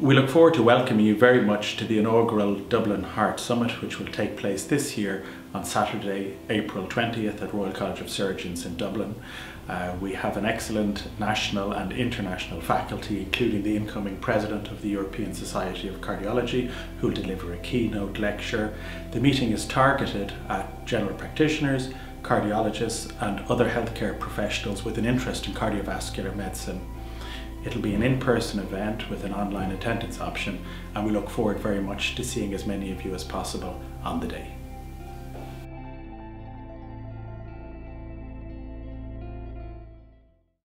We look forward to welcoming you very much to the inaugural Dublin Heart Summit, which will take place this year on Saturday, April 20th at Royal College of Surgeons in Dublin. Uh, we have an excellent national and international faculty, including the incoming president of the European Society of Cardiology, who will deliver a keynote lecture. The meeting is targeted at general practitioners, cardiologists, and other healthcare professionals with an interest in cardiovascular medicine. It'll be an in-person event with an online attendance option and we look forward very much to seeing as many of you as possible on the day.